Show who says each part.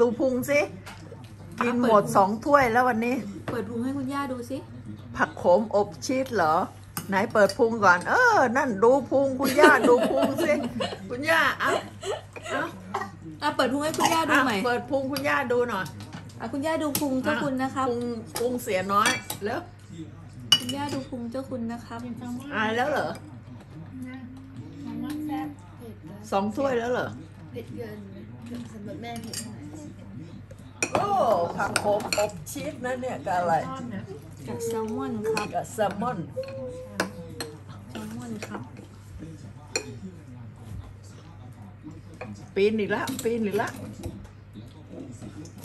Speaker 1: ดูพุงสิ กินหมดสองถ้วยแล้ววันนี้
Speaker 2: เปิดพุงให้คุณย่าดูสิ
Speaker 1: ผักโขมอบชีสเหรอ ไหนเปิดพุงก่อน เออ นั่นดูพุงคุณย่าดูพุงสิ คุณย่าเอาเอา
Speaker 2: อะเปิดพุงให้คุณย่าดู
Speaker 1: เอา
Speaker 2: ใหม่
Speaker 1: เปิดพุงคุณย่าดูหน่อย
Speaker 2: อะคุณย่าดูพุงเจ้าคุณนะครับ
Speaker 1: พุงพุงเสียน้อยแล้ว
Speaker 2: คุณย่าดูพุงเจ้าคุณนะครับ
Speaker 1: อายแล้วเหรอ
Speaker 3: น้ำมันแซ่บเผ็ดนะ
Speaker 1: สองถ้วยแล้วเหรอ
Speaker 3: เผ็ดเกิน สำหรับแม่เผ็ดหน่อย
Speaker 1: โอ้ผักโขมอบชีสนะเนี่ยกับอะไร
Speaker 3: ชอบนะ
Speaker 2: กับแซลมอนครับ
Speaker 1: กับแซลมอน
Speaker 2: แซลมอนครับ
Speaker 1: ปีนอีกแล้วปีนอีกแล้ว